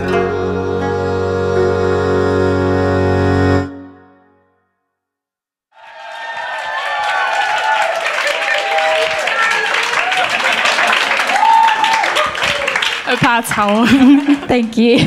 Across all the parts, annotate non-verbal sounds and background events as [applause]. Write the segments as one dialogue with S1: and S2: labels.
S1: A par.
S2: Thank you.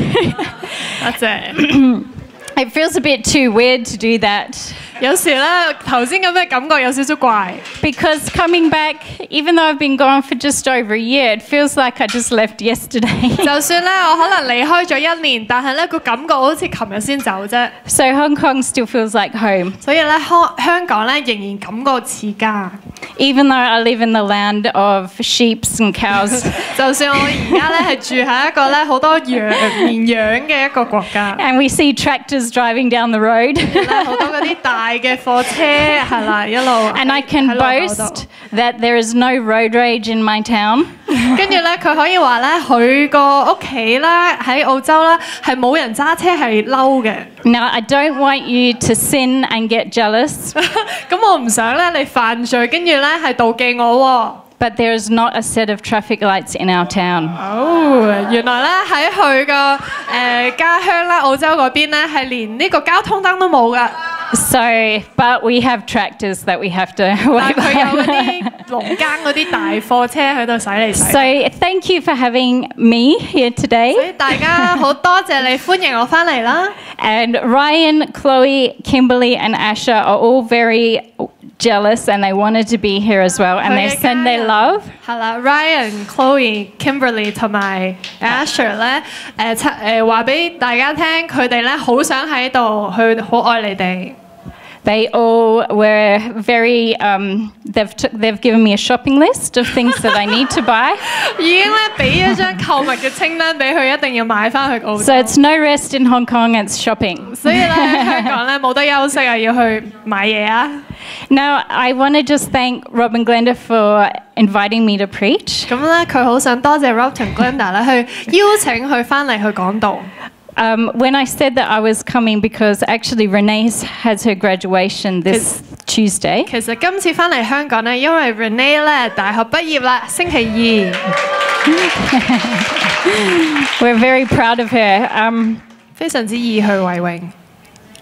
S1: That's it. [clears throat]
S2: it feels a bit too weird to do that
S1: 有时咧头先咁嘅感觉有少少怪，
S2: because coming back, even though I've been gone for just over a year, it feels like I just left yesterday. [laughs]
S1: 就算咧我可能离开咗一年，但系咧个感觉好似琴日先走啫。
S2: so Hong Kong still feels like home,
S1: 所以咧香香港咧仍然感觉似家。
S2: even though I live in the land of sheep and cows
S1: 就算我而家咧系住喺一个咧好多羊绵羊嘅一个国家，
S2: and we [laughs] see tractors driving down the road.
S1: 咧好多嗰啲大 嘅货车系啦，一路 [laughs]
S2: and I can
S1: 喺路口
S2: boast that there is no road rage in my town. [laughs]
S1: 度跟住咧佢可以话咧佢个屋企啦喺澳洲啦系冇人揸车系嬲嘅。
S2: Now, I don't want you to sin and get jealous,
S1: 咁我唔想咧你犯罪，跟住咧系妒忌我
S2: but there [laughs] is not a set of traffic lights in our town.
S1: 喎。哦，原来咧喺佢个诶家乡啦，澳洲嗰边咧系连呢个交通灯都冇噶，
S2: So, but we have tractors that we have to
S1: 但 [laughs]
S2: wait
S1: 系佢有嗰
S2: by.
S1: 啲农耕嗰啲大货车喺度洗嚟洗去。
S2: So, thank you for having me here
S1: 所
S2: today.
S1: 以大家好多谢你欢迎我翻嚟啦。
S2: And Ryan, Chloe, Kimberly, and Asher are all very jealous and they wanted to be here as well. And they send their love.
S1: 系啦，Ryan、Chloe、Kimberly 同埋 Asher 咧，诶七诶话俾大家听，佢哋咧好想喺度，去好爱你哋。
S2: they all were very. Um, they've t- they've given me a shopping list of things that I need to buy. [laughs] so it's no rest in Hong Kong. It's shopping. [laughs] now I want to just thank Rob and Glenda for inviting me to preach.
S1: 咁咧佢好想多謝 Rob 同 Glenda 咧去邀請佢翻嚟去講道。
S2: Um, when I said that I was coming because actually Renee has her graduation this Tuesday.
S1: 其实今次翻嚟香港咧，因为 Renee 咧大学毕业啦，星期二。
S2: We're very [laughs] proud of her. Um,
S1: 非常之意去为荣。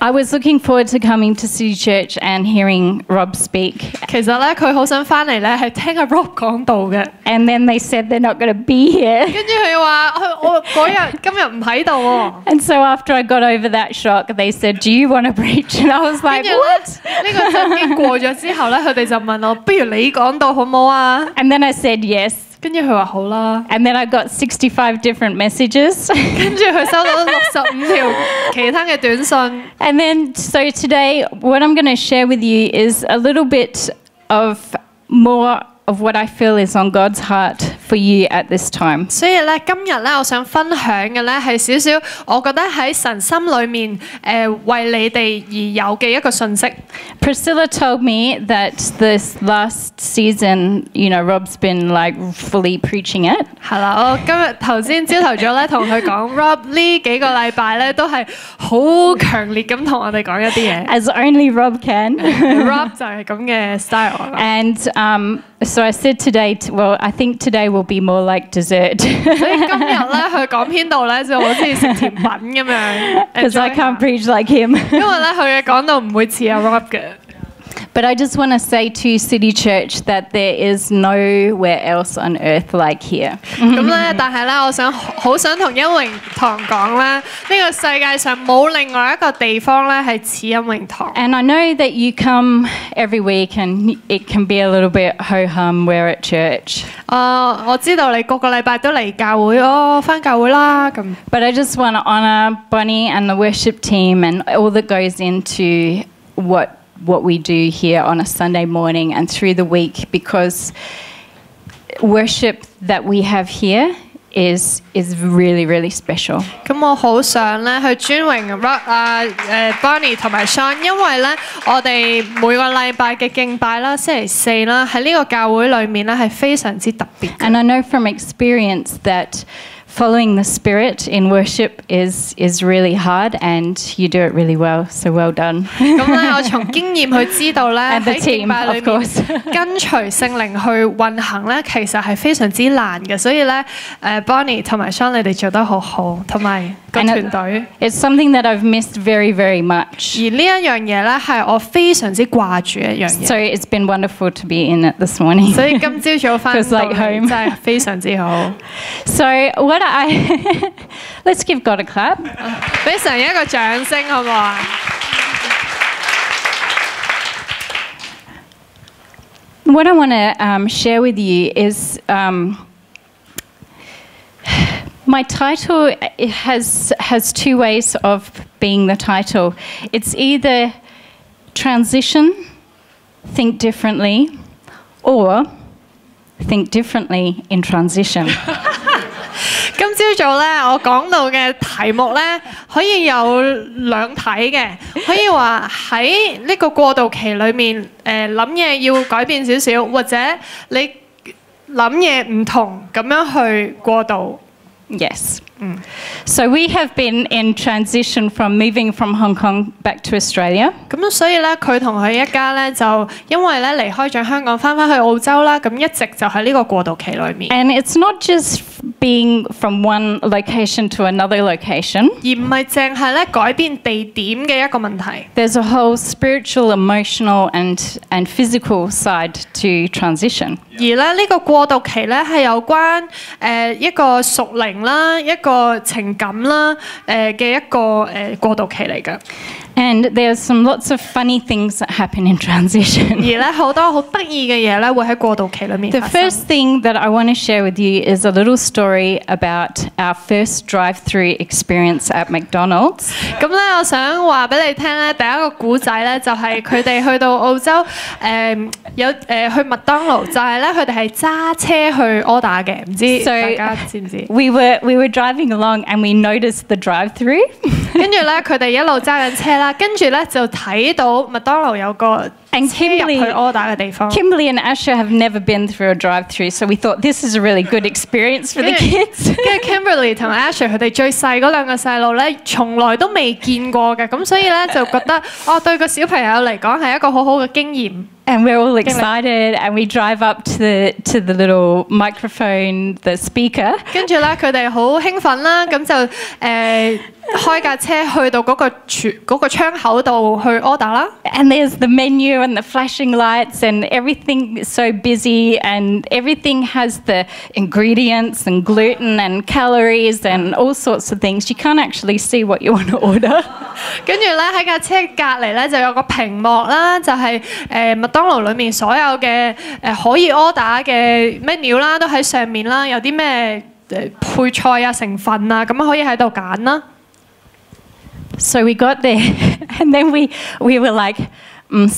S2: I was looking forward to coming to City Church and hearing Rob speak.
S1: 其实咧，佢好想翻嚟咧，系听阿 Rob 讲道嘅。
S2: And then they said they're not going to be here. [laughs]
S1: 跟住佢话：佢我嗰日今日唔喺度喎。
S2: And so after I got over that shock, they said, Do you want to preach? [laughs] And I was
S1: 跟
S2: like,
S1: 住
S2: What?
S1: 咧，呢个震惊过咗之后咧，佢哋就问我：不如你讲道好唔好啊？
S2: And then I said yes.
S1: 跟住佢话好啦。
S2: And then I got 65 different messages.
S1: 跟住佢收到六十五条其他嘅短信。
S2: and [laughs] then, [laughs] so today, what I'm going to share with you is a little bit of more of what I feel is on God's heart for you at this time.
S1: 所以咧，今日咧，我想分享嘅咧系少少，我觉得喺神心里面诶、呃、为你哋而有嘅一个信息。
S2: Priscilla told me that this last season, you know, Rob's been like fully preaching it.
S1: 系啦，我今日头先朝头早咧同佢讲，Rob 呢[laughs] 几个礼拜咧都系好强烈咁同我哋讲一啲嘢。
S2: As only Rob can.
S1: Rob [laughs] [laughs] 就系咁嘅 style 啦。
S2: and um, so I said today, t- well, I think today will be more like dessert
S1: 所以今日咧佢講篇道咧就好似食甜品咁樣
S2: because I
S1: enjoy
S2: can't
S1: 下
S2: preach like him.
S1: 因為咧佢嘅講道唔會似阿 Rob 嘅。
S2: but I just want to say to City Church that there is nowhere else on earth like here. [laughs]
S1: 咁咧，但系咧，我想好想同恩荣堂讲咧，呢个世界上冇另外一个地方咧系似恩荣堂。
S2: And I know that you come every week and it can be a little bit ho hum, we're at church.
S1: 啊、我知道你个个礼拜都嚟教会，哦，翻教会啦咁。
S2: But I just want to honour Bonnie and the worship team and all that goes into what what we do here on a Sunday morning and through the week because worship that we have here is is really really special.
S1: 咁我好想咧去尊荣 Rock 啊诶 Bonnie 同埋 Sean，因为咧我哋每个礼拜嘅敬拜啦，星期四啦，喺呢个教会里面咧系非常之特别嘅。
S2: And I know from experience that following the Spirit in worship is, is really hard, and you do it really well. So well done.
S1: 咁咧，我从经验去知道咧，
S2: And the
S1: 喺敬
S2: team,
S1: 拜里
S2: of
S1: 面
S2: course.
S1: 跟随圣灵去运行咧，其实系非常之难嘅。所以咧，诶 [laughs] Bonnie 同埋 Sean 你哋做得好好，同埋个
S2: And
S1: 团队。
S2: It's something that I've missed very, very much.
S1: 而呢一样嘢咧，系我非常之挂住一样嘢。
S2: So it's been wonderful to be in it this morning.
S1: 所以今朝早翻
S2: Feels
S1: 到
S2: like
S1: 嚟
S2: home
S1: 真系非常之好， [laughs] [laughs]
S2: So what I [laughs] let's give God a clap.
S1: 俾神一个掌声好唔好啊？
S2: What I want to um, share with you is um, my title. It has has two ways of being the title. It's either transition, think differently, or think differently in transition. [laughs]
S1: 今朝早咧，我講到嘅題目咧，可以有兩睇嘅，可以話喺呢個過渡期裏面，誒諗嘢要改變少少，或者你諗嘢唔同咁樣去過渡。
S2: yes. So we have been in transition from moving from Hong Kong back to Australia.
S1: 咁所以咧，佢同佢一家咧就因为咧离开咗香港，翻返去澳洲啦，咁一直就喺呢个过渡期里面。
S2: And it's not just being from one location to another location.
S1: 而唔系净系咧改变地点嘅一个问题，
S2: There's a whole spiritual, emotional, and, and physical side to transition.
S1: 而咧呢个过渡期咧系有关诶、呃一个属灵啦、一个 情感啦诶嘅、一个诶、呃、过渡期嚟嘅。
S2: And there's some lots of funny things that happen in
S1: 而
S2: transition. [laughs]
S1: 咧好多好得意嘅嘢咧会喺过渡期里面
S2: The
S1: 发生。
S2: first thing that I want to share with you is a little story about our first drive through experience at McDonald's.
S1: 咁咧，我想话俾你听咧，第一个古仔咧就系佢哋去到澳洲诶、 有誒、去麥當勞，就係咧佢哋係揸車去 order 嘅，唔知
S2: 所以
S1: 大家知唔知？
S2: We were, we were driving along and we noticed the drive through.
S1: 跟住咧，佢哋一路揸緊車啦，跟住咧就睇到麥當勞有個
S2: And
S1: 車入去
S2: Kimberly-
S1: order 嘅地方。
S2: Kimberly and Asher have never been through a drive through, so we thought this is a really good experience for the
S1: 跟住
S2: kids.
S1: 跟住 Kimberly 同 Asher 佢哋最細嗰兩個細路咧，從來都未見過嘅，咁所以咧就覺得哦，對個小朋友嚟講係一個好好嘅經驗。
S2: And we're all
S1: like-
S2: excited, and we drive up to the to the little microphone, the speaker,
S1: 跟住咧，佢哋好兴奋啦，咁就诶、 開架車去到嗰個廚嗰個窗口度去 order 啦。
S2: and there's the menu and the flashing lights, and everything is so busy, and everything has the ingredients and gluten and calories and all sorts of things. You can't actually see what you want to order.
S1: 跟住咧喺架車隔離咧就有個屏幕啦，就係、誒、麥當勞裡面所有嘅誒、可以 order 嘅 menu 啦，都喺上面啦，有啲咩誒配菜啊成分啊，咁可以喺度揀啦。
S2: So we got there, [laughs] and then we, we were like, mm,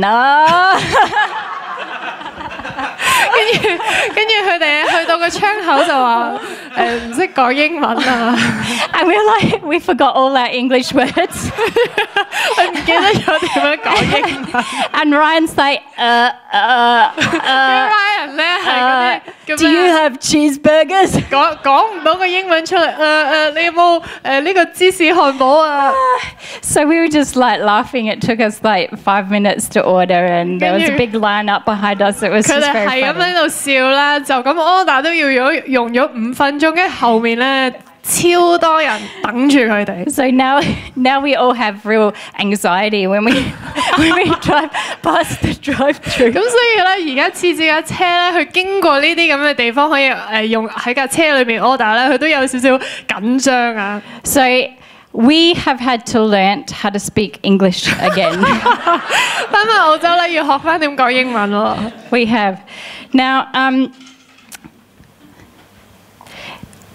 S2: no. [laughs]
S1: 跟住跟住佢哋去到个窗口就话诶唔识讲英文啊，
S2: And we're [laughs] like, we forgot all our English words. [laughs]
S1: 佢唔记得咗点样讲英文。
S2: and [laughs] Ryan's like, uh, uh,
S1: 跟
S2: uh,
S1: Ryan 咧系
S2: uh,
S1: 嗰啲
S2: do
S1: 咁
S2: you
S1: 样
S2: have cheeseburgers?
S1: 讲讲唔到个英文出嚟。诶、诶，你有冇诶呢个芝士汉堡啊？
S2: so we were just like laughing. It took us like five minutes to order, and there was a
S1: you-
S2: big line up behind us. It was
S1: 佢
S2: just
S1: 哋
S2: very
S1: 系咁
S2: funny.
S1: 喺度笑啦，就咁 order 都要用用咗五分鐘，跟住後面咧超多人等住佢哋。
S2: So now, now we all have real anxiety when we when we drive past the drive-through.
S1: 咁所以咧，而家次次架車咧，佢經過呢啲咁嘅地方，可以誒、用喺架車裏面 order 咧，佢都有少少緊張啊！
S2: So we have had to learn how to speak English again.
S1: 翻返澳洲咧，要學翻點講英文喎。
S2: we have. Now, um,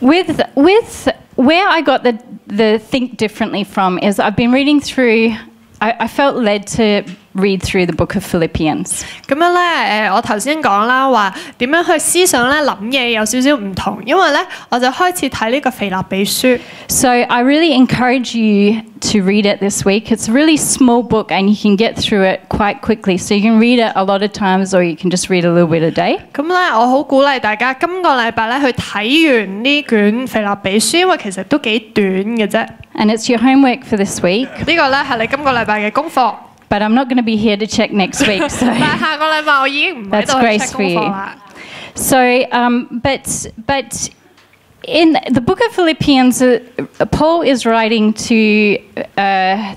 S2: with with where I got the the think differently from is I've been reading through. I, I felt led to read through the book of Philippians.
S1: 咁样咧，诶，我头先讲啦，话点样去思想咧谂嘢有少少唔同，因为咧我就开始睇呢个腓立比书。
S2: So I really encourage you to read it this week. It's a really small book and you can get through it quite quickly. So you can read it a lot of times or you can just read a little bit a day.
S1: 咁咧，我好鼓励大家今个礼拜咧去睇完呢卷腓立比书，因为其实都几短嘅啫。
S2: And it's your homework for this week.
S1: 呢个咧系你今个礼拜嘅功课，
S2: but I'm not going to be here to check next week. So [laughs] that's grace for you. So, um, but but in the book of Philippians, uh, Paul is writing to uh,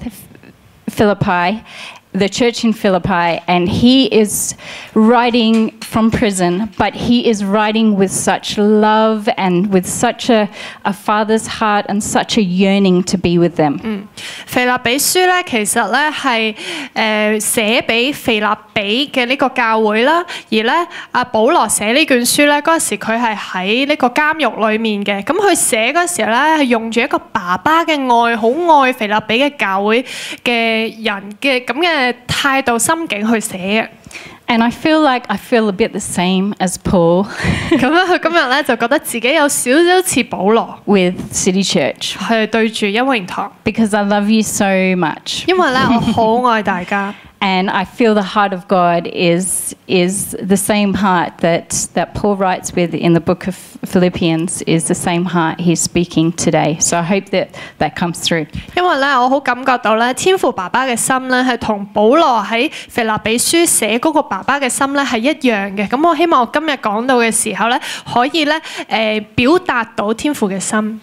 S2: Philippi, the church in Philippi, and he is writing from prison, but he is writing with such love and with such a, a father's heart and such a yearning to be with them.
S1: 腓立比书咧，其实咧系诶写俾腓立比嘅呢个教会啦，而咧阿保罗写呢卷书咧嗰阵时，佢系喺呢个监狱里面嘅。咁佢写嗰时候咧系用住一个爸爸嘅爱，好爱腓立比嘅教会嘅人嘅咁嘅态度心境去写
S2: And I feel like I feel a bit the same as Paul [laughs]
S1: 嘅。咁样佢今日咧就觉得自己有少少似保罗，
S2: with City Church
S1: 系对住恩荣堂，
S2: because I love you so much.
S1: 因为咧我好爱大家。 [laughs] [laughs]
S2: And I feel the heart of God is is the same heart that that Paul writes with in the book of Philippians is the same heart he's speaking today. So I hope that that comes through.
S1: 因为咧，我好感觉到咧，天父爸爸嘅心咧，系同保罗喺腓立比书写嗰个爸爸嘅心咧系一样嘅。咁我希望我今日讲到嘅时候咧，可以咧诶、呃表达到天父嘅心。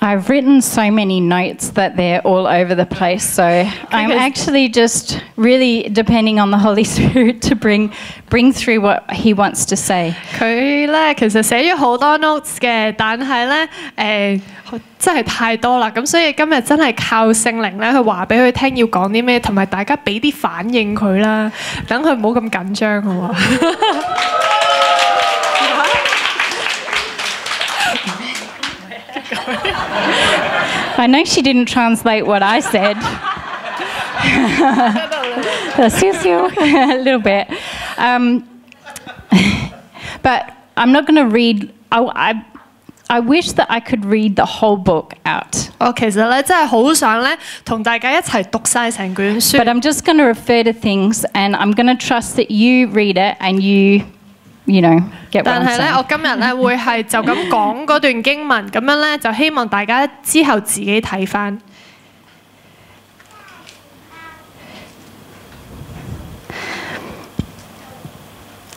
S2: I've written so many notes that they're all over the place. So I'm
S1: Because-
S2: actually just really depending on the Holy [laughs] Spirit to bring bring through what he wants to say.
S1: 佢咧其实写咗好多 notes 嘅，但系咧诶真系太多啦。咁所以今日真系靠圣灵咧去话俾佢听要讲啲咩，同埋大家俾啲反应佢啦，等佢唔好咁紧张好嘛？ [laughs]
S2: I know she didn't translate what I said. [laughs] Excuse you, [laughs] a little bit. Um, but I'm not going to read. I, I, I wish that I could read the whole book out.
S1: 我其实咧真系好想咧同大家一齐读晒成卷书
S2: But。I'm just going to refer to things and I'm going to trust that you read it and you, you know, get what
S1: 但
S2: I'm
S1: 系咧，
S2: saying.
S1: 我今日咧会系就咁讲嗰段经文，咁样咧就希望大家之后自己睇翻。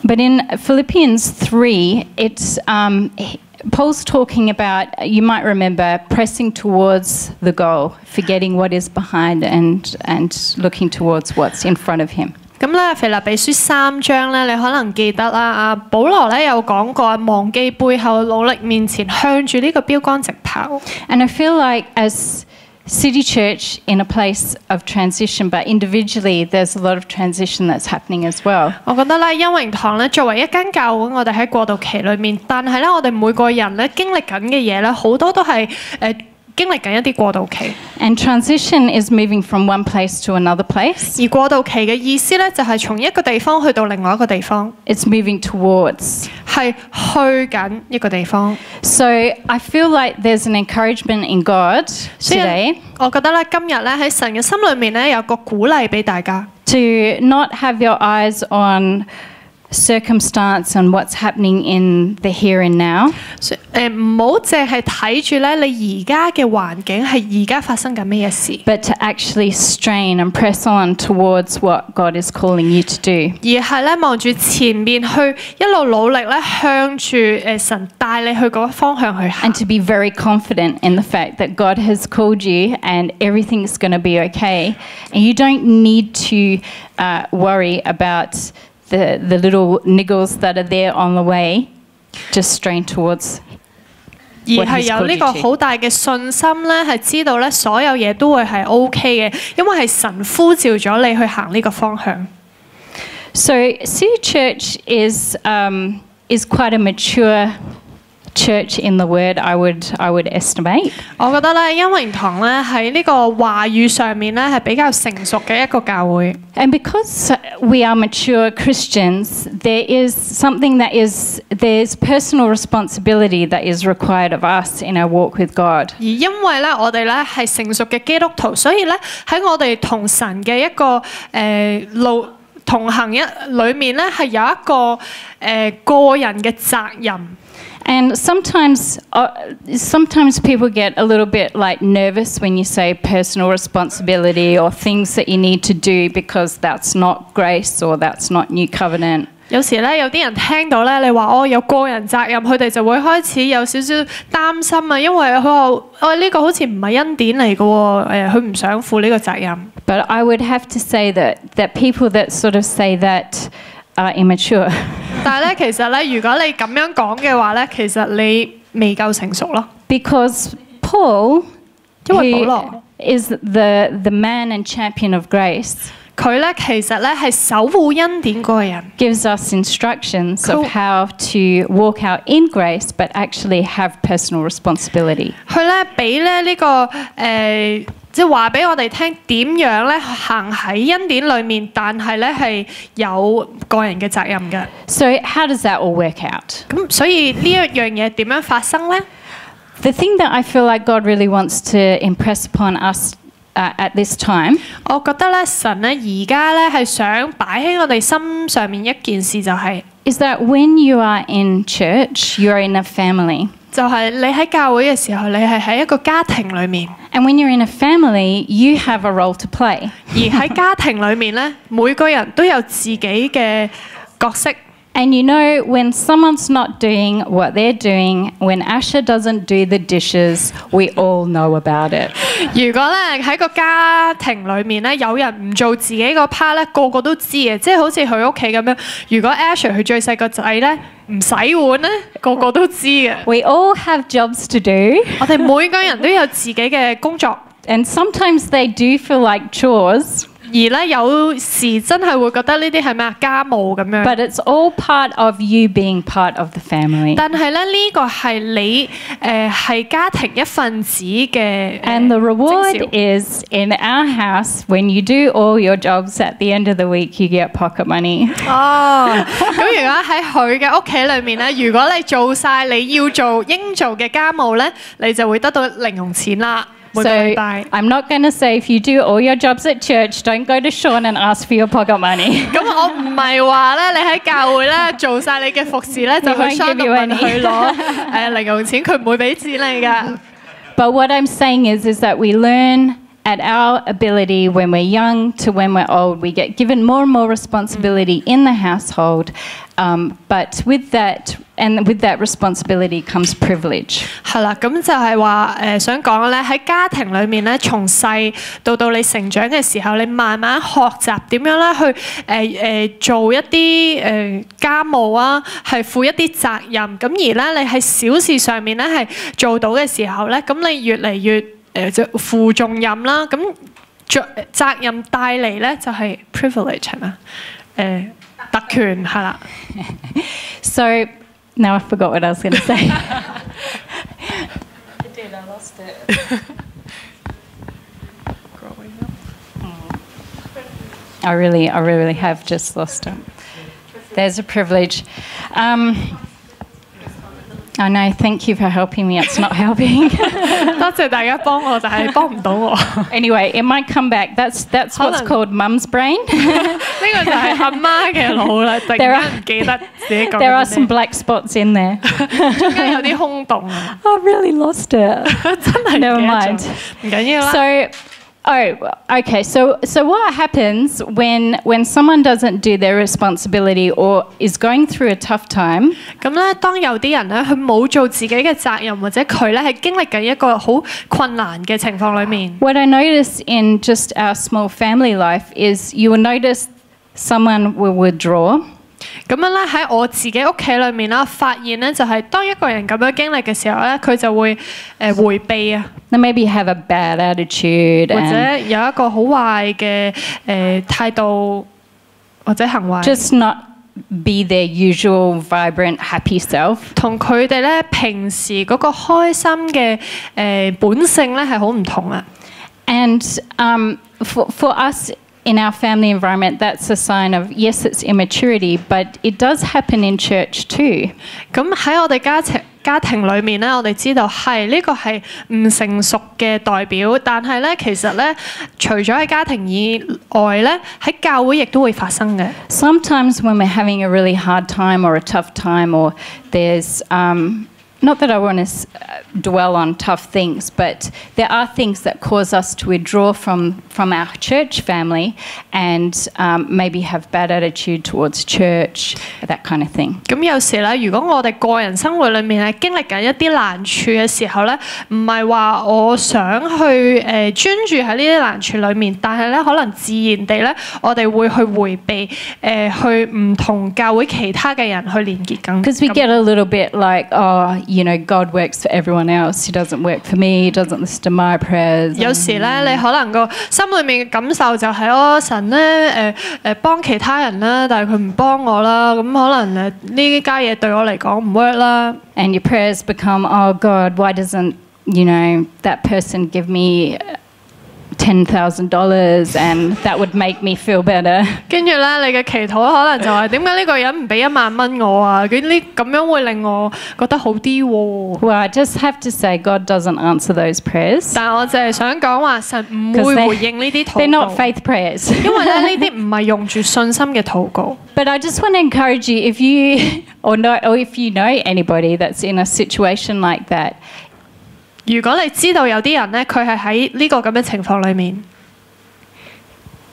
S2: But in Philippians 3, it's um, he- Paul's talking about, you might remember, pressing towards the goal, forgetting what is behind and, and looking towards what's in front of him.
S1: 咁咧，腓立比書三章咧，你可能記得啦。阿保羅咧有講過，忘記背後，努力面前，向住呢個標杆直跑。
S2: And I feel like as City Church in a place of transition, but individually there's a lot of transition that's happening as well.
S1: 我覺得咧，恩榮堂咧作為一間教會，我哋喺過渡期裏面，但係咧，我哋每個人咧經歷緊嘅嘢咧，好多都係誒、呃、 经历紧一啲过渡期。
S2: And transition is moving from one place to another place.
S1: 而过渡期嘅意思咧，就系、从一个地方去到另外一个地方，
S2: It's moving towards.
S1: 系去紧一个地方。
S2: So I feel like there's an encouragement in God
S1: 所以
S2: today
S1: 我觉得咧，今日咧喺神嘅心里面咧，有个鼓励俾大家，
S2: to not have your eyes on circumstance and what's happening in the here and now,
S1: 诶唔好净系睇住咧你而家嘅环境系而家发生紧咩嘢事，
S2: but to actually strain and press on towards what God is calling you to do.
S1: 而系咧望住前面去一路努力咧向住诶神带你去嗰个方向去行
S2: And。to be very confident in the fact that God has called you and everything's going to be okay. And you don't need to uh, worry about the, the little niggles that are there on the way. Just strain towards
S1: 而
S2: what
S1: 系
S2: he's
S1: 有呢
S2: called
S1: 个
S2: you to.
S1: 好大嘅信心咧，系知道咧所有嘢都会系 O K 嘅，因为系神呼召咗你去行呢个方向。
S2: So City Church is um, is quite a mature church in the Word, I would I would estimate.
S1: 我觉得咧，恩荣堂咧喺呢个话语上面咧系比较成熟嘅一个教会。
S2: And because we are mature Christians, there is something that is there's personal responsibility that is required of us in our walk with God.
S1: 而因为咧，我哋咧系成熟嘅基督徒，所以咧喺我哋同神嘅一个诶、呃路同行一里面咧，系有一个诶、呃、个人嘅责任。
S2: And sometimes, uh, sometimes people get a little bit like nervous when you say personal responsibility or things that you need to do because that's not grace or that's not new covenant.
S1: 有时咧，有啲人听到咧，你话哦有个人责任，佢哋就会开始有少少担心啊，因为佢话哦呢、个好似唔系恩典嚟嘅喎，诶佢唔想负呢个责任。
S2: But I would have to say that that people that sort of say that are immature.
S1: 但係咧，其實咧，如果你咁樣講嘅話咧，其實你未夠成熟咯。
S2: Because Paul,
S1: 因為保
S2: who
S1: 羅
S2: is the, the man and champion of grace,
S1: 佢咧其实咧系守护恩典嗰个人。
S2: gives us instructions
S1: Cool.
S2: of how to walk out in grace but actually have personal responsibility.
S1: 佢咧俾咧呢个诶、呃即系话俾我哋听点样咧行喺恩典里面，但系咧系有个人嘅责任嘅。
S2: So, how does that all work out?
S1: 咁所以呢一样嘢点样发生咧？
S2: The thing that I feel like God really wants to impress upon us uh, at this time
S1: 我覺得咧神咧而家咧係想擺喺我哋心上面一件事，就係、
S2: is that when you are in church, you're in a family.
S1: 就係、你喺教會嘅時候，你係喺一個家庭裏面，
S2: And when you're in a family, you have a role to play.
S1: 而喺家庭裏面咧，每個人都有自己嘅角色。
S2: And you know, when someone's not doing what they're doing, when Asha doesn't do the dishes, we all know about it. [laughs]
S1: 如果咧喺个家庭里面咧，有人唔做自己个 part 咧，个个都知嘅，即系好似佢屋企咁样。如果 Asher [laughs] 佢最细个仔咧唔洗碗咧，个个都知嘅。
S2: We all have jobs to do, [laughs]
S1: 我哋每个人都有自己嘅工作，
S2: and sometimes they do feel like chores,
S1: 而 咧有時真係會覺得呢啲係咩啊家務咁樣。
S2: but it's all part of you being part of the family.
S1: 但係咧呢個係你誒係、家庭一份子嘅。誒
S2: And the
S1: 徵
S2: reward
S1: 兆
S2: is in our house, when you do all your jobs at the end of the week, you get pocket money.
S1: 哦，咁如果喺佢嘅屋企裏面咧，如果你做晒你要做應做嘅家務咧，你就會得到零用錢啦。 每
S2: So
S1: 个礼拜。
S2: I'm not going to say if you do all your jobs at church, don't go to Sean and ask for your pocket money. [laughs]
S1: 咁我唔系话咧，你喺教会咧做晒你嘅服侍咧，就
S2: He won't
S1: 去商
S2: give
S1: 度
S2: you
S1: 问
S2: any.
S1: 佢攞诶零用钱，佢唔会俾钱你㗎。
S2: But [laughs] what I'm saying is, is that we learn at our ability when we're young to when we're old. We get given more and more responsibility in the household. Um, but with that, and with that responsibility comes privilege.
S1: 係啦，咁就係話誒想講咧，喺家庭裏面咧，從細到到你成長嘅時候，你慢慢學習點樣咧去誒誒、呃做一啲誒、呃家務啊，係負一啲責任。咁而咧，你喺小事上面咧係做到嘅時候咧，咁你越嚟越誒、呃、就負重任啦。咁責責任帶嚟咧就係 privilege 係嘛？誒、特權係啦。
S2: So now I forgot what I was going to say. [laughs] I did, I lost it. [laughs] I really, I really have just lost it. There's a privilege. Um, I know. Thank you for helping me. It's not [laughs] helping.
S1: 多[laughs] 谢大家帮我，但系帮唔到我。 [laughs]
S2: anyway, it might come back. That's that's what's
S1: Hold on.
S2: called mum's brain.
S1: 呢个就系阿妈嘅脑啦，突然
S2: There are-
S1: 间唔记得自己讲
S2: there are
S1: 紧
S2: some
S1: 咩
S2: black spots in there.
S1: 中间有啲空洞啊，
S2: I really lost it.
S1: 真系唔记得
S2: Never
S1: 咗
S2: mind.
S1: 唔紧要啦。
S2: So, oh, okay. So, so what happens when when someone doesn't do their responsibility or is going through a tough time?
S1: 咁咧，当有啲人咧，佢冇做自己嘅责任，或者佢咧系经历紧一个好困难嘅情况里面，
S2: What I notice in just our small family life is you will notice someone will withdraw.
S1: 咁樣咧喺我自己屋企裏面啦，發現咧就係當一個人咁樣經歷嘅時候咧，佢就會誒迴避啊，
S2: They maybe have a bad attitude
S1: 或
S2: and
S1: 者有一個好壞嘅誒態度或者行為。
S2: just not be their usual vibrant, happy self.
S1: 同佢哋咧平時嗰個開心嘅誒、呃本性咧係好唔同啊。
S2: And um, for, for us in our family environment, that's a sign of yes, it's immaturity, but it does happen in church too.
S1: 咁喺我哋家庭家庭里面咧，我哋知道系呢个系唔成熟嘅代表，但系咧其实咧，除咗喺家庭以外咧，喺教会亦都会发生嘅。
S2: Sometimes when we're having a really hard time or a tough time, or there's um, not that I want to dwell on tough things, but there are things that cause us to withdraw from, from our church family and um, maybe have bad attitude towards church, that kind of thing.
S1: 咁有时咧，如果我哋个人生活里面系经历紧一啲难处嘅时候咧，唔系话我想去诶、呃、专注喺呢啲难处里面，但系咧可能自然地咧，我哋会去回避诶、呃、去唔同教会其他嘅人去连结紧。
S2: Because we
S1: 咁
S2: get a little bit like, oh, you know, God works for everyone else. He doesn't work for me. He doesn't listen to my prayers.
S1: 有时咧，你可能个心里面嘅感受就系、哦，神咧诶诶帮其他人啦，但系佢唔帮我啦，咁可能诶呢家嘢对我嚟讲唔 work 啦。
S2: and your prayers become, oh God, why doesn't you know that person give me ten thousand dollars, and that would make me feel better.
S1: 跟住咧，你嘅祈祷可能就系点解呢个人唔俾一万蚊我啊？佢呢咁样会令我觉得好啲喎。
S2: Well, [laughs] I just have to say, God doesn't answer those prayers.
S1: 但系我就系想讲话，神唔
S2: 'Cause
S1: 会
S2: they-
S1: 回应呢啲
S2: They're
S1: 祷
S2: not
S1: 告，
S2: faith prayers. [laughs]
S1: 因为咧呢啲唔系用住信心嘅祷告。
S2: But I just want to encourage you, if you [laughs] or know, or if you know anybody that's in a situation like that,
S1: 如果你知道有啲人咧，佢系喺呢个咁嘅情况里面，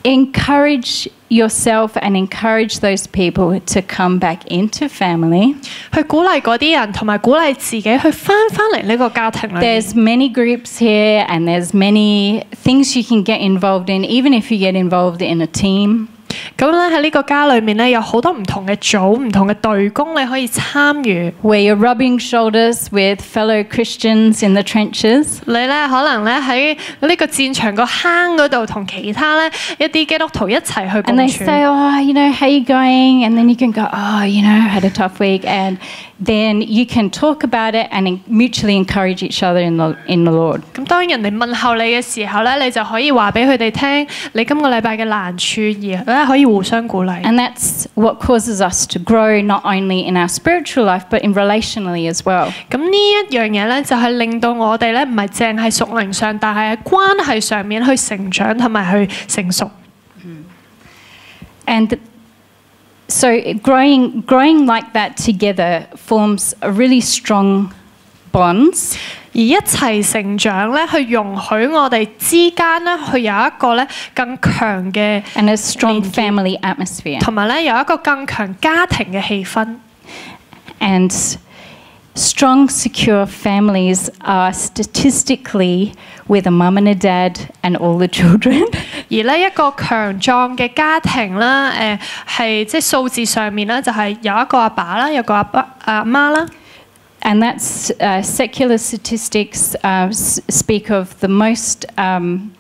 S2: encourage yourself and encourage those people to come back into family.
S1: 去鼓励嗰啲人，同埋鼓励自己去翻翻嚟呢个家庭里面。
S2: There's many groups here and there's many things you can get involved in, even if you get involved in a team.
S1: 咁咧喺呢個家裏面咧，有好多唔同嘅組、唔同嘅隊工，你可以參與。
S2: where you're rubbing shoulders with fellow Christians in the trenches.
S1: 你咧可能咧喺呢個戰場個坑嗰度，同其他咧一啲基督徒一齊去
S2: And
S1: 共
S2: they
S1: 處。
S2: say, Oh, you know, how you going? And then you can go, Oh, you know, had a tough week. And then you can talk about it and mutually encourage each other in the, in the Lord.
S1: 咁当人哋问候你嘅时候咧，你就可以话俾佢哋听你今个礼拜嘅难处，而咧可以互相鼓励。
S2: And that's what causes us to grow not only in our spiritual life, but in relationally as well.
S1: 咁呢一样嘢咧，就系令到我哋咧唔系净系属灵上，但系喺关系上面去成长同埋去成熟。
S2: And so growing, growing like that together forms a really strong bonds.
S1: 而一齐成长咧，去容许我哋之间咧，去有一个咧更强嘅，
S2: and a strong
S1: Thank you.
S2: family atmosphere.
S1: 同埋咧有一个更强家庭嘅气氛。
S2: And strong, secure families are statistically with a mum and a dad and all the [laughs] children.
S1: 而呢一个强壮嘅家庭啦，诶、系即系数字上面咧，就系有一个阿爸啦，有个阿爸阿妈啦。
S2: And that's uh, secular statistics uh, s- speak of the most um,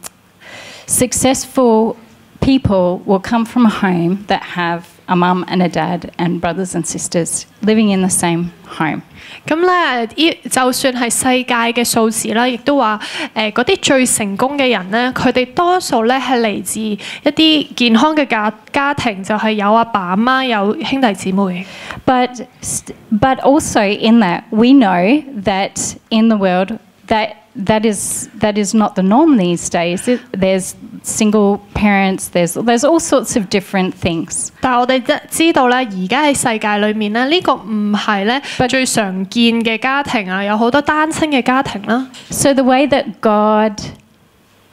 S2: successful people will come from a home that have a mum and a dad and brothers and sisters living in the same home.
S1: 咁咧，依就算系世界嘅数字啦，亦都话诶嗰啲最成功嘅人咧，佢哋多数咧系嚟自一啲健康嘅家家庭，就系、有阿爸阿妈，有兄弟姊妹。
S2: But st- but also in that we know that in the world that that is that is not the norm these days. It- there's single parents. There's there's all sorts of different things.
S1: 但系我哋知知道咧，而家喺世界里面咧，呢、个唔系咧最常见嘅家庭啊，有好多单亲嘅家庭啦。
S2: So the way that God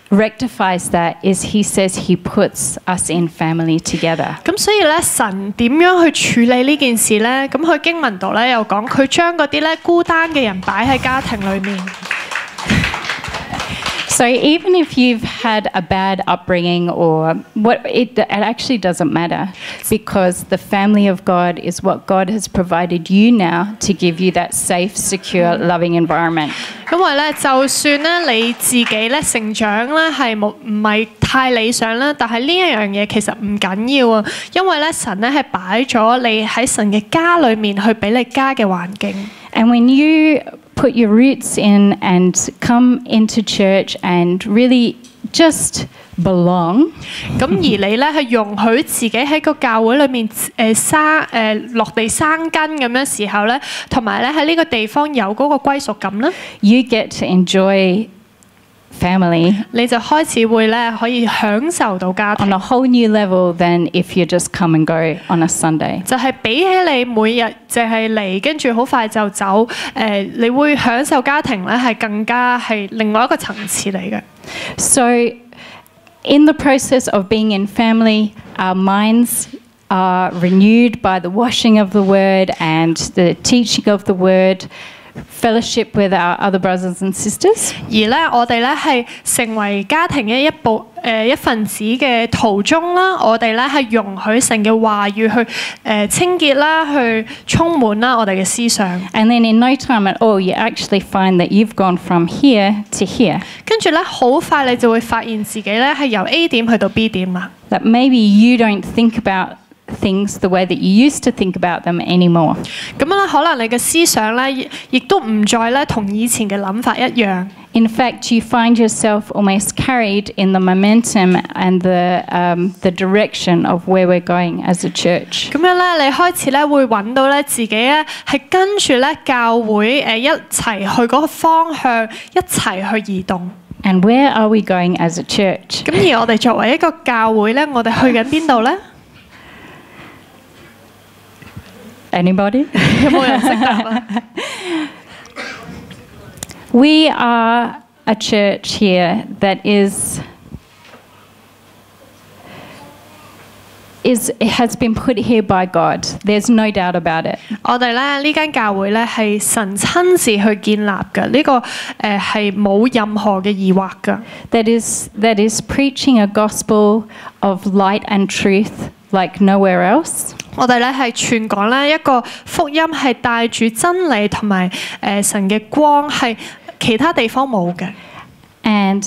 S2: rectifies that is He says He puts us in family together.
S1: 咁所以咧，神点样去处理呢件事咧？咁佢经文度咧又讲，佢将嗰啲咧孤单嘅人摆喺家庭里面。
S2: So even if you've had a bad upbringing or what, it, it actually doesn't matter because the family of God is what God has provided you now to give you that safe, secure, loving environment.
S1: 因为咧，就算咧你自己咧成长咧系冇唔系太理想啦，但系呢一样嘢其实唔紧要啊，因为咧神咧系摆咗你喺神嘅家里面去俾你家嘅环境。
S2: And when you put your roots in and come into church and really just belong,
S1: 咁而你咧系容许自己喺个教会里面诶生诶落地生根咁样时候咧，同埋咧喺呢个地方有嗰个归属感啦，
S2: you [laughs] get to enjoy family
S1: 你就开始会咧可以享受到家庭
S2: on。a whole new level than if you just come and go on a Sunday.
S1: 就系比起你每日净系嚟，跟住好快就走，诶、你会享受家庭咧，系更加系另外一个层次嚟嘅。
S2: So, in the process of being in family, our minds are renewed by the washing of the word and the teaching of the word, fellowship with our other brothers and sisters.
S1: 而咧，我哋咧系成为家庭嘅一部诶、一份子嘅途中啦，我哋咧系容许神嘅话语去诶、清洁啦，去充满啦我哋嘅思想。
S2: And then, in no time at all, you actually find that you've gone from here to here.
S1: 跟住咧，好快你就会发现自己咧系由 A 点去到 B 点啦。
S2: That maybe you don't think about things the way that you used to think about them anymore.
S1: 咁样咧，可能你嘅思想咧，亦亦都唔再咧同以前嘅谂法一样。
S2: In fact, you find yourself almost carried in the momentum and the, um, the direction of where we're going as a church.
S1: 咁样咧，你开始咧会揾到咧自己咧系跟住咧教会诶一齐去嗰个方向，一齐去移动。
S2: And where are we going as a church?
S1: 咁而我哋作为一个教会咧，我哋去紧边度咧？
S2: Anybody? [laughs]
S1: 有冇人识答啊？
S2: we are a church here that is is has been put here by God. There's no doubt about it.
S1: 我哋咧呢间教会咧系神亲自去建立嘅，呢、个诶系冇任何嘅疑惑嘅。
S2: That is that is preaching a gospel of light and truth like nowhere else.
S1: 我哋咧係傳講咧一個福音係帶住真理同埋誒神嘅光，係其他地方冇嘅。
S2: And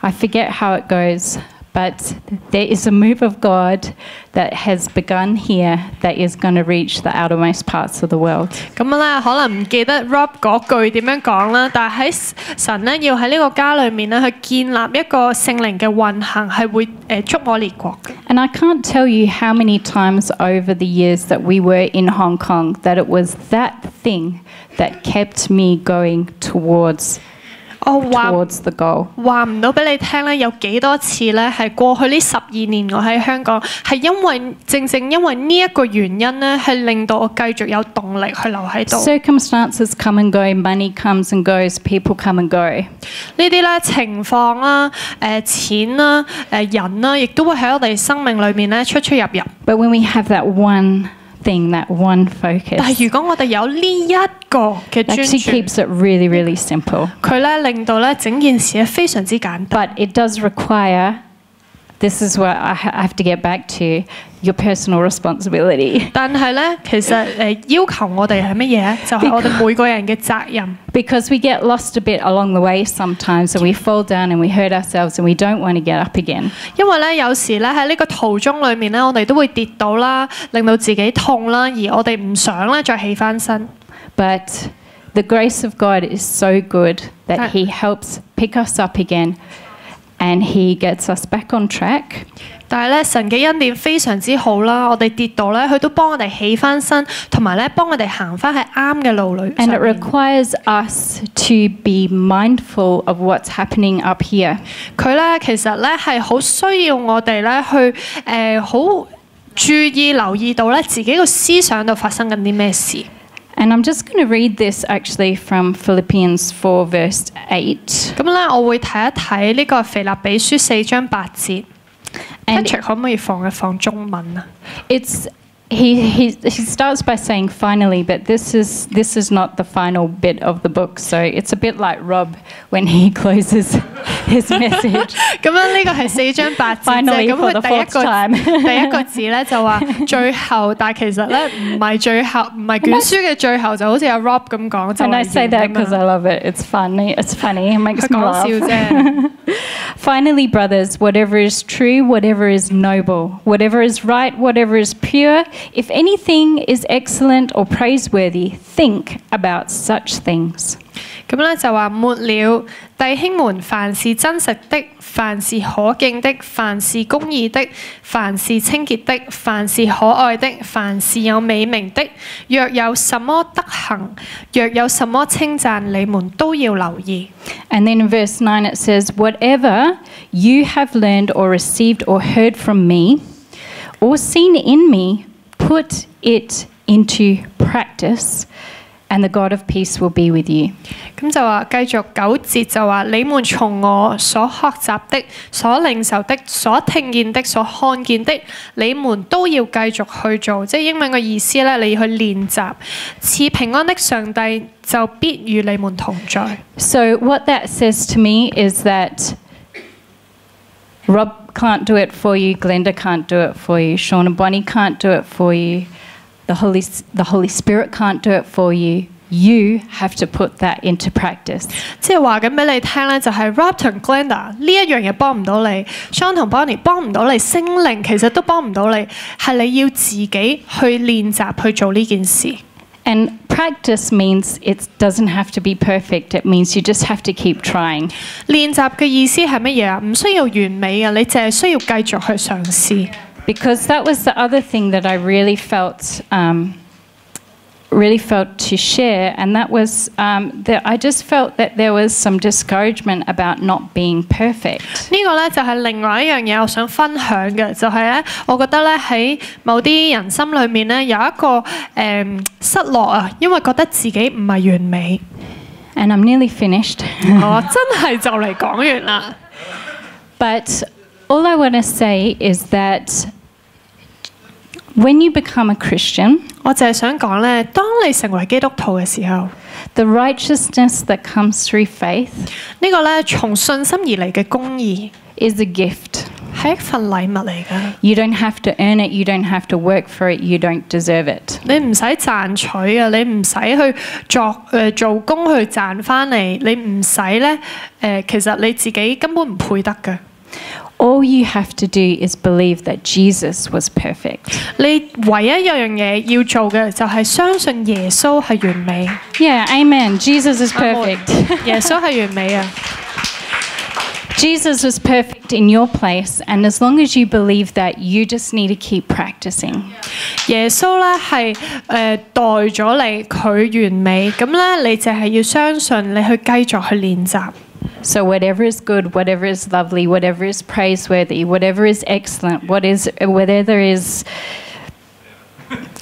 S2: I forget how it goes, but there is a move of God that has begun here that is going to reach the outermost parts of the world.
S1: 咁咧可能唔记得 Rob 嗰句点样讲啦，但系喺神咧要喺呢个家里面咧去建立一个圣灵嘅运行，系会诶触摸列国嘅。
S2: And I can't tell you how many times over the years that we were in Hong Kong that it was that thing that kept me going towards
S1: 我話
S2: towards the goal.
S1: 話唔到俾你聽咧，有幾多次咧係過去呢十二年我喺香港，係因為正正因為呢一個原因咧，係令到我繼續有動力去留喺度。
S2: Circumstances come and go, money comes and goes, people come and go.
S1: 呢啲咧情況啦、誒、錢啦、誒、人啦，亦都會喺我哋生命裏面咧出出入入。
S2: But when we have that one thing, that one
S1: 但
S2: focus,
S1: 系如果我哋有呢一个嘅
S2: it
S1: 专
S2: actually
S1: 注，
S2: keeps it really, really simple.
S1: 佢咧令到咧整件事咧非常之简单。
S2: But it does require, this is what I ha- I have to get back to, your personal responsibility. [laughs]
S1: 但系咧，其实诶、要求我哋系乜嘢咧？就系、我哋每个人嘅责任。 [laughs]
S2: Because we get lost a bit along the way sometimes and we fall down and we hurt ourselves and we don't want to get up again.
S1: 因为咧，有时咧喺呢个途中里面咧，我哋都会跌倒啦，令到自己痛啦，而我哋唔想咧再起翻身。
S2: But the grace of God is so good that
S1: Uh.
S2: He helps pick us up again and He gets us back on track.
S1: 但系咧，神嘅恩典非常之好啦，我哋跌倒咧，佢都帮我哋起翻身，同埋咧帮我哋行翻喺啱嘅路里
S2: And
S1: 上
S2: it
S1: 面。
S2: requires us to be mindful of what's happening up here.
S1: 佢咧其实咧系好需要我哋咧去诶好、注意留意到咧自己个思想度发生紧啲咩事。
S2: And I'm just going to read this actually from Philippians 4, verse 8.
S1: 咁咧，我会睇一睇呢个腓立比书四章八节。
S2: And
S1: Patrick 可唔可以放一放中文啊？
S2: it's he, he, he starts by saying finally, but this is, this is not the final bit of the book. So it's a bit like Rob when he [laughs] closes his [laughs] message.
S1: 咁样呢个系四章八字啫，
S2: Finally
S1: 咁
S2: for
S1: 佢
S2: the
S1: 第一
S2: fourth
S1: 个
S2: time
S1: 第一个字咧就话最后，但系其实咧唔系最后，唔系卷书嘅最后，就好似阿 [laughs] Rob 咁讲，就
S2: and I
S1: 系
S2: say
S1: 完
S2: that
S1: 㗎嘛
S2: because I love it. It's funny. It's funny. It makes
S1: 佢
S2: me
S1: 讲笑
S2: laugh.
S1: 啫。
S2: Finally, brothers, whatever is true, whatever is noble, whatever is right, whatever is pure, if anything is excellent or praiseworthy, think about such things.
S1: 咁咧就话末了，弟兄们，凡是真实的，凡是可敬的，凡是公义的，凡是清洁的，凡是可爱的，凡是有美名的，若有什么德行，若有什么称赞，你们都要留意。
S2: And then in verse 9 it says, Whatever you have learned or received or heard from me or seen in me, put it into practice, and the God of peace will be with you.
S1: 咁就话继续九节就话：你们从我所学习的、所领受的、所听见的、所看见的，你们都要继续去做。即系英文嘅意思咧，你要去练习。赐平安的上帝就必与你们同在。
S2: So, what that says to me is that Rob can't do it for you, Glenda can't do it for you, Sean and Bonnie can't do it for you, the Holy, the Holy Spirit can't do it for you. You have to put that into practice.
S1: 即系话紧俾你听咧，就系 Rob 同 Glenda 呢一样嘢帮唔到你，Sean 同 Bonnie 帮唔到你，圣灵其实都帮唔到你，系你要自己去练习去做呢件事。
S2: And practice means it doesn't have to be perfect, it means you just have to keep trying.
S1: 练习嘅意思系乜嘢啊？唔需要完美啊，你净系需要继续去尝试。
S2: Because that was the other thing that I really felt. Um, really felt to share, and that was um, that I just felt that there was some discouragement about not being perfect.
S1: 呢个咧就系另外一样嘢，我想分享嘅，就系咧，我觉得咧喺某啲人心里面咧有一个诶、嗯失落啊，因为觉得自己唔系完美。
S2: And I'm nearly finished.
S1: 我真系就嚟讲完啦。
S2: but [laughs] all I want to say is that when you become a Christian,
S1: 我就係想講咧，當你成為基督徒嘅時候，
S2: the righteousness that comes through faith
S1: 呢個咧從信心而嚟嘅公義
S2: is a gift.
S1: 係一份禮物嚟㗎。
S2: You don't have to earn it, you don't have to work for it, you don't deserve it.
S1: 你唔使賺取啊，你唔使去作誒、呃做工去賺翻嚟，你唔使咧誒，其實你自己根本唔配得嘅。
S2: All you have to do is believe that Jesus was perfect.
S1: 你唯一有样嘢要做嘅就系相信耶稣系完美，
S2: Yeah, amen. Jesus is perfect.
S1: 耶稣系完美啊！
S2: Jesus [laughs] was perfect in your place, and as long as you believe that, you just need to keep practicing.
S1: 耶稣咧系诶代咗你，佢完美，咁咧你就系要相信你去继续去练习。
S2: So, whatever is good, whatever is lovely, whatever is praiseworthy, whatever is excellent, what is, whatever is,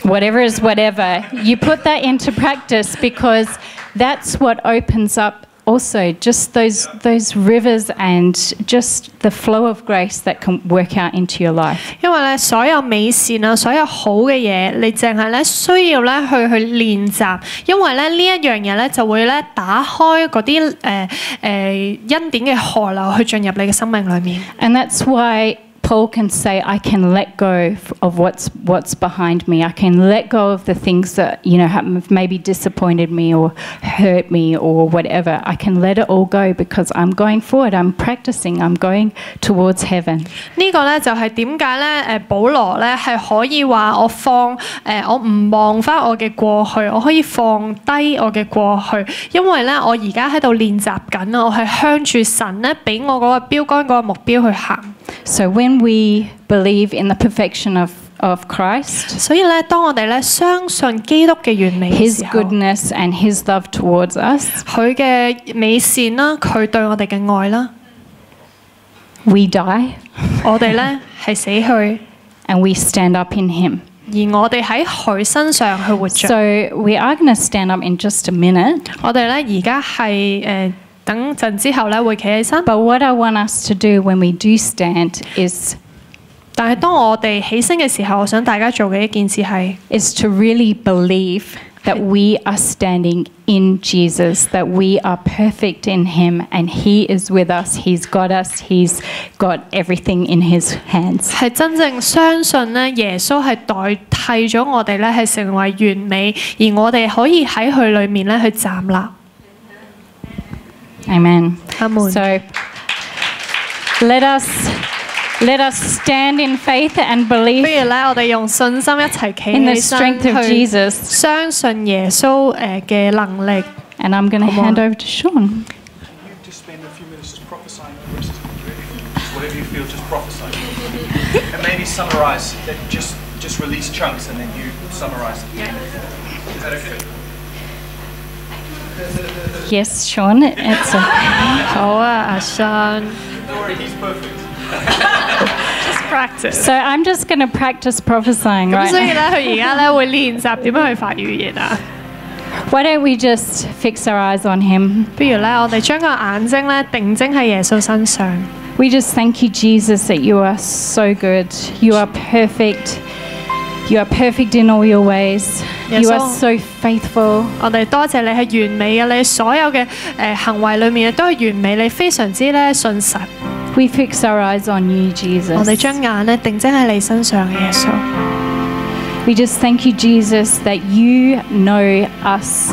S2: whatever is whatever, you put that into practice because that's what opens up also just those those rivers and just the flow of grace that can work out into your life.
S1: 因为咧，所有美善啊，所有好嘅嘢，你净系咧需要咧去去练习，因为咧呢一样嘢咧就会咧打开嗰啲诶诶恩典嘅河流去进入你嘅生命里面。
S2: And that's why Paul can say, I can let go f- of what's what's behind me. I can let go of the things that you know have maybe disappointed me or hurt me or whatever. I can let it all go because I'm going forward. I'm practicing. I'm going towards heaven.
S1: 呢个咧就系点解咧？诶，保罗咧系可以话我放诶、我唔望翻我嘅过去，我可以放低我嘅过去，因为咧我而家喺度练习紧啊，我系向住神咧俾我嗰个标杆嗰个目标去行。
S2: So when we believe in the perfection of of Christ,
S1: 所以咧，当我哋咧相信基督嘅完美嘅
S2: His
S1: 时候，
S2: goodness and His love towards us,
S1: 佢嘅美善啦，佢对我哋嘅爱啦，
S2: we die
S1: 我哋咧系死去，
S2: and we stand up in Him.
S1: 而我哋喺佢身上去活着。
S2: So we are going to stand up in just a minute.
S1: 我哋咧而家系诶 等陣之後咧會企起身。
S2: But what I want us to do when we do stand is
S1: 但係當我哋起身嘅時候，我想大家做嘅一件事係
S2: is to really believe that we are standing in Jesus, that we are perfect in Him, and He is with us. He's got us. He's got everything in His hands.
S1: 係真正相信咧，耶穌係代替咗我哋咧，係成為完美，而我哋可以喺佢裏面咧去站立。
S2: Amen.
S1: 阿门。
S2: So let us let us stand in faith and
S1: 不
S2: believe
S1: 如咧，我哋用信心一齐企
S2: in the
S1: 起身
S2: strength of
S1: 去
S2: Jesus.
S1: 相信耶稣诶嘅能力。
S2: And I'm going to
S1: Come on.
S2: hand over to Sean.
S3: you just spend a few minutes just prophesying over us? Just whatever you feel, just prophesy. and maybe summarize. Then just just release chunks and then you summarize. Is that okay?
S2: Yes, Sean. It's a,
S1: 好啊，阿信
S3: Don't worry, he's perfect.
S1: ，just practice。
S2: so I'm just going to practice prophesying
S1: 咁
S2: right
S1: 所以
S2: now.
S1: 咧，佢而家咧会练习点样去发语言啊。
S2: Why don't we just fix our eyes on Him?
S1: 不如咧，我哋将个眼睛咧定睛喺耶稣身上。
S2: We just thank you, Jesus, that you are so good. You are perfect. You are perfect in all your ways.
S1: Yes,
S2: you are
S1: Lord.
S2: so faithful.
S1: 我哋多谢你系完美嘅，你所有嘅诶、呃行为里面都系完美，你非常之咧信实。
S2: We fix our eyes on you,
S1: 我哋
S2: Jesus.
S1: 将眼咧定睛喺你身上嘅耶稣。
S2: We just thank you, Jesus, that you know us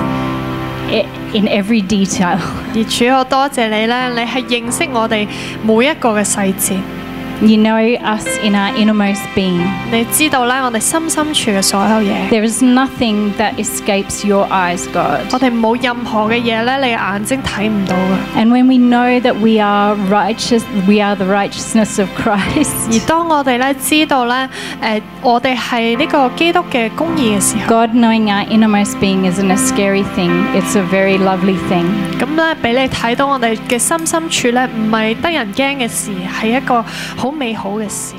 S2: i- in every detail.
S1: 而主，我多谢你咧，你系认识我哋每一个嘅细节， [laughs]
S2: You know us in our innermost being.
S1: 你知道咧我哋心深处嘅所有嘢。
S2: There is nothing that escapes your eyes, God.
S1: 我哋冇任何嘅嘢咧，你嘅眼睛睇唔到嘅。
S2: And when we know that we are righteous, we are the righteousness of
S1: 而
S2: Christ.
S1: 当我哋咧知道咧，诶、我哋系呢个基督嘅公义嘅时候，
S2: God knowing our innermost being isn't a scary thing, it's a very lovely thing.
S1: 咁咧俾你睇到我哋嘅心深处咧，唔系得人惊嘅事，系一个 好美好嘅事。